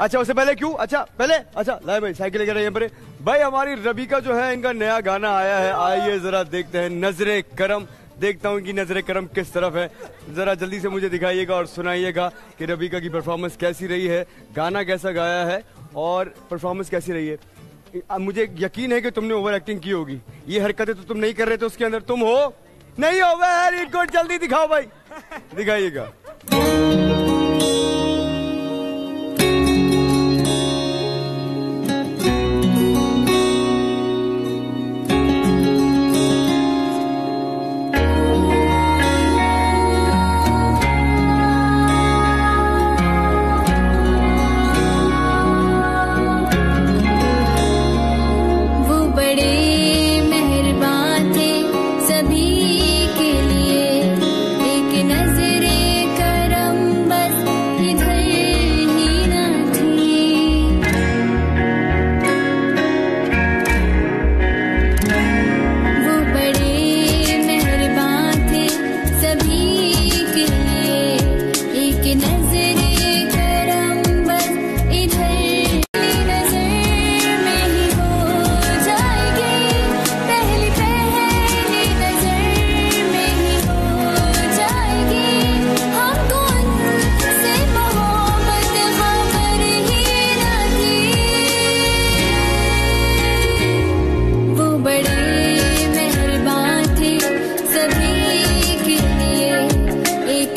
अच्छा उससे पहले क्यों? अच्छा पहले? अच्छा लाए भाई, साइकिल लेकर यहाँ पर। भाई, हमारी रबी का जो है, इनका नया गाना आया है। आइए जरा देखते हैं नजरे करम। देखता हूँ कि नजरे करम किस तरफ़ है। जरा जल्दी से मुझे दिखाइएगा और सुनाइएगा कि रबीका की परफॉर्मेंस कैसी रही है, गाना कैसा गाया है और परफॉर्मेंस कैसी रही है। मुझे यकीन है कि तुमने ओवर एक्टिंग की होगी। ये हरकतें तो तुम नहीं कर रहे थे उसके अंदर। तुम हो? नहीं हो? गुड जल्दी दिखाओ भाई। दिखाइएगा।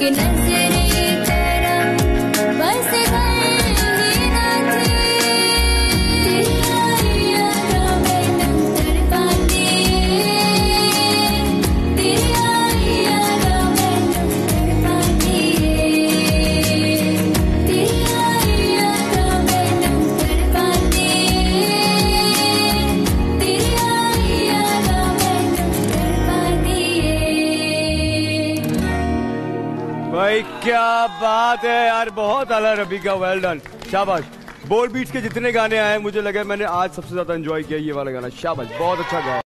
Confidencia. भाई, क्या बात है यार, बहुत आला रबी का वेल डन शाबाश. बोल बीच के जितने गाने आए मुझे लगा मैंने आज सबसे ज़्यादा एंजॉय किया ये वाला गाना. शाबाश, बहुत अच्छा गाया.